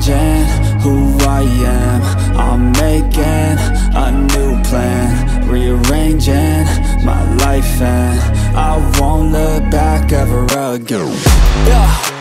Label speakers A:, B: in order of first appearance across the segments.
A: changing who I am I'm making a new plan Rearranging my life and I won't look back ever again yeah.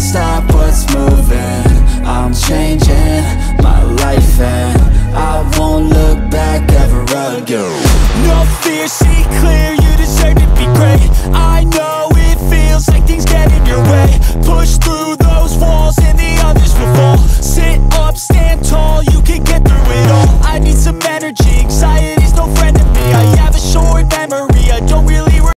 A: can't stop what's moving. I'm changing my life and I won't look back ever again.
B: No fear, see clear, you deserve to be great.